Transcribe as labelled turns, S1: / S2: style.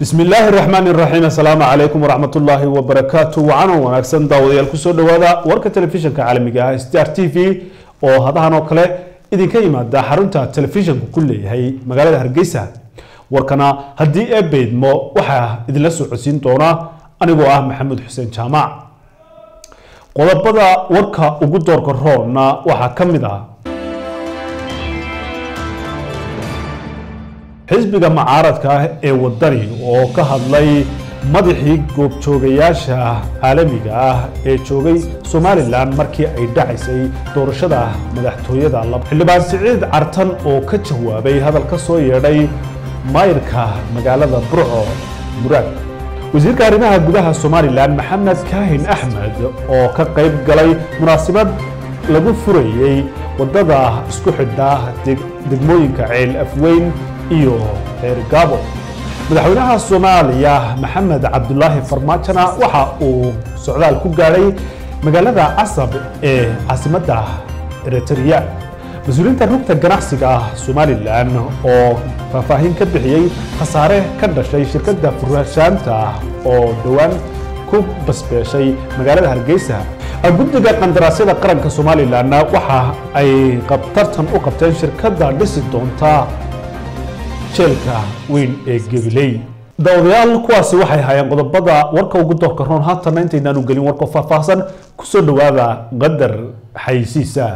S1: bismi illaahi raxmaani raxiim assalaamu calaykum waraxmatullaahi wabarakaatu wacanan wanaagsan daawadayaal ku soo dhowaada warka telefishinka caalamiga ah star t v oo hadahan oo kale idinka yimaada xarunta telefishanku ku leeyahay magaalada hargeysa. Warkana haddii ee beydmo waxaa idinla soo codsiin doona anigoo ah maxamed xuseen jaamac. Qodobada warka ugu doorka roobna waxaa ka mid ah xisbiga mucaaradka ah ee wadani oo ka hadlay madaxii goobjoogayaasha caalamiga ah ee joogay somalilan markii ay dhacaysay doorashada madaxtooyada xildhibaan siciid cartan oo ka jawaabay hadal ka soo yeedhay maayirka magaalada burco muraad wasiirka arrimaha gudaha somalilan maxamed kaahin axmed oo ka qayb galay munaasabad lagu furayey waddada isku xidha degmooyinka ceel afweyn iyo reer gaabo madaxweynaha soomaaliya maxamed cabdulaahi farmaajona waxa uu socdaal ku gaadhay magaalada casab ee caasimadda eritrea. Mas'uuliyiinta rugta ganacsiga somalilan oo faahfaahin ka bixiyey khasaare ka dhashay shirkadda furashaanta oo dhowaan ku basbeeshay magaalada hargeysa. Guddiga qandaraasyada qaranka somalilan waxa ay tartan u qabteen shirkadda dhisi doonta jeelka weyn ee gabiley daawadayaal kuwaasi waxay hayeen qodobada warka ugu doorka roon. Intaynaanu gelin warka faahfaahsan ku soo dhowaada qadar xaysiisa